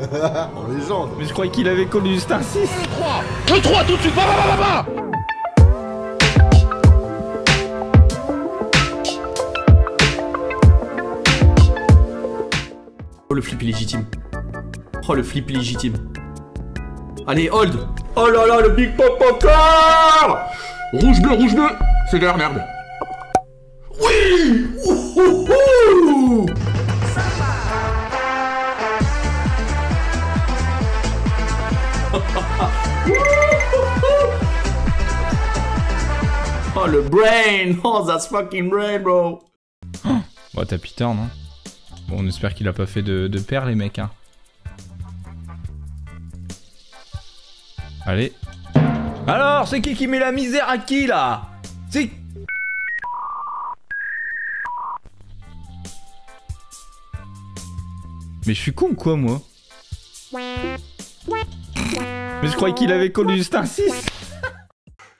en légende. Mais je croyais qu'il avait connu Star 6. 3 Le 3 tout de suite, va, va, va, va Oh le flip illégitime. Oh le flip illégitime. Allez, hold Oh là là, le big pop poker Rouge bleu, rouge bleu C'est de la merde. Oui Oh le brain. Oh that's fucking brain bro. Bon, t'as Peter, non? Bon, on espère qu'il a pas fait de, de paire, les mecs, hein. Allez. Alors, c'est qui qui met la misère à qui, là? C'est... Mais je suis con ou quoi, moi? Mais je croyais qu'il avait connu Star 6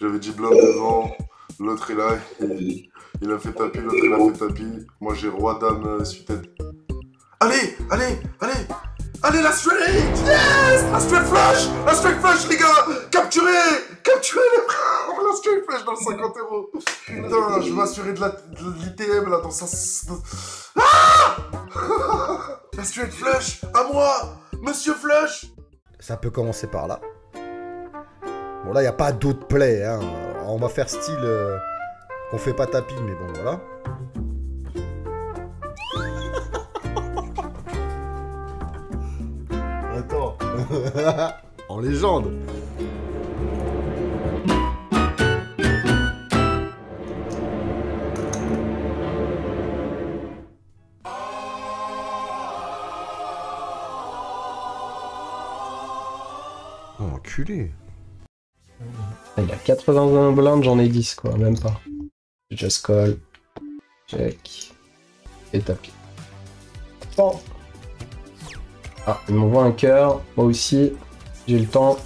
J'avais dit blanc devant, l'autre est là, il, il a fait tapis, l'autre il a fait tapis. Moi j'ai roi dame euh, suited. Allez, allez, allez Allez la straight Yes La straight flush La straight flush les gars Capturez Capturez les frères La straight flush dans le 50 euros Putain, je vais m'assurer de l'ITM là dans sa... Ah La straight flush À moi Monsieur flush Ça peut commencer par là. Bon, là, il a pas d'autres plays. Hein. On va faire style euh, qu'on fait pas tapis, mais bon, voilà. Attends. en légende. Oh, enculé. Il y a 81 blindes, j'en ai 10 quoi, même pas. Just call. Check. Et tapis. Bon. Ah, il m'envoie un cœur. Moi aussi. J'ai le temps.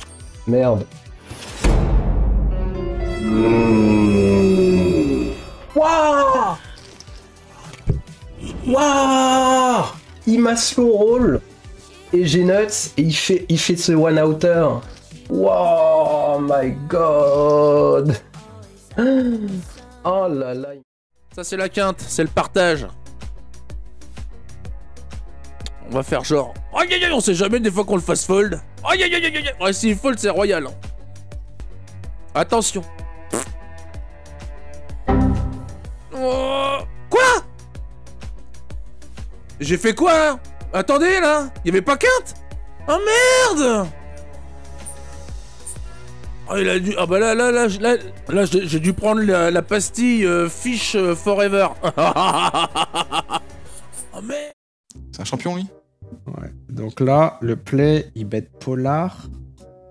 Merde. Waouh Waouh Il m'a slow roll. Et j'ai nuts. Et il fait, il fait ce one outer. Wow, my god. Oh là là. Ça c'est la quinte, c'est le partage. On va faire genre. Aïe aïe aïe, on sait jamais des fois qu'on le fasse fold. Aïe aïe aïe aïe aïe. Ouais, s'il fold, c'est royal. Attention. Oh, Quoi? J'ai fait quoi hein? Attendez là, y avait pas quinte? Oh merde Oh, il a dû... Ah bah là, là, là, là, là j'ai dû prendre la, la pastille euh, Fish euh, Forever. oh merde C'est un champion, lui? Ouais. Donc là, le play, il bet Polar.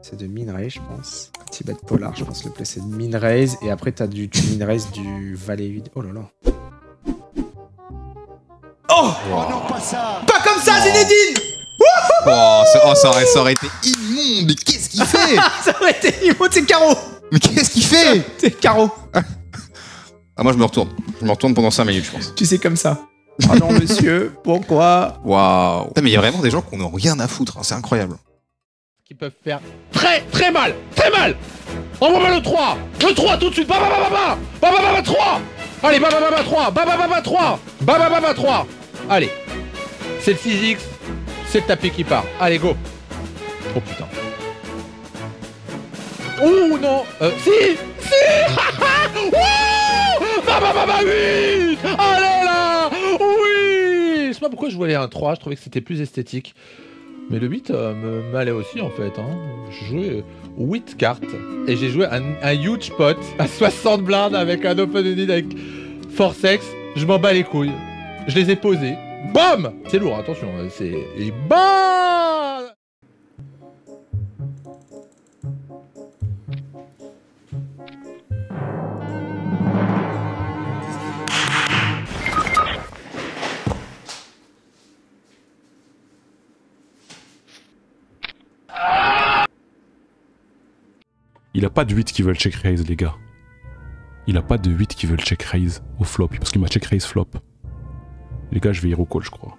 C'est de min raise, je pense. Il bet Polar, je pense le play c'est de min raise. Et après, t'as du tu min raise du valet 8. Oh là là. Pas comme ça, Zinedine oh, oh, ça, aurait, ça aurait été Mais qu'est-ce qu'il fait Ça aurait été niveau, c'est carreau Mais qu'est-ce qu'il fait C'est carreau Ah, moi, je me retourne. Je me retourne pendant 5 minutes, je pense. Tu sais comme ça. Oh non, monsieur, pourquoi Waouh Mais il y a vraiment des gens qui n'ont rien à foutre, hein, c'est incroyable. Qui peuvent faire très très mal Très mal Envoie-moi le 3 Le 3 tout de suite Ba ba ba ba ba Ba ba ba ba 3 Allez ba ba ba ba 3 Ba ba ba ba 3 Ba ba ba ba 3 Allez C'est le 6x C'est le tapis qui part Allez go Oh putain Oh non euh, Si Si Wouh Ba ba ba ba 8 Allez là Oui Je sais pas pourquoi je voulais un 3, je trouvais que c'était plus esthétique. Mais le 8 euh, me m'allait aussi en fait. Hein. Je jouais 8 cartes et j'ai joué un, un huge pot à 60 blindes avec un open ended avec Forcex. Je m'en bats les couilles. Je les ai posés. BAM C'est lourd, attention. hein, C'est. Et BAM Il a pas de 8 qui veulent check raise, les gars. Il a pas de 8 qui veulent check raise au flop, parce qu'il m'a check raise flop. Les gars, je vais hero call, je crois.